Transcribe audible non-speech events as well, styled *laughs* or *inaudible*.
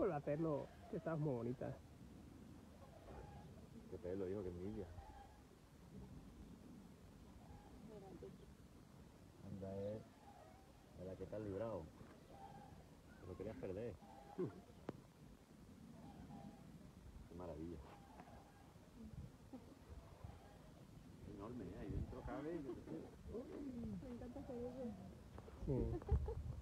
Vuelve a hacerlo, que estás muy bonita. Qué pelo, hijo, qué envidia. Anda, eh. De la que te librado. Te lo querías perder. *laughs* Qué maravilla. Enorme, ¿eh? Ahí dentro cabe. Me encanta que Sí. *laughs*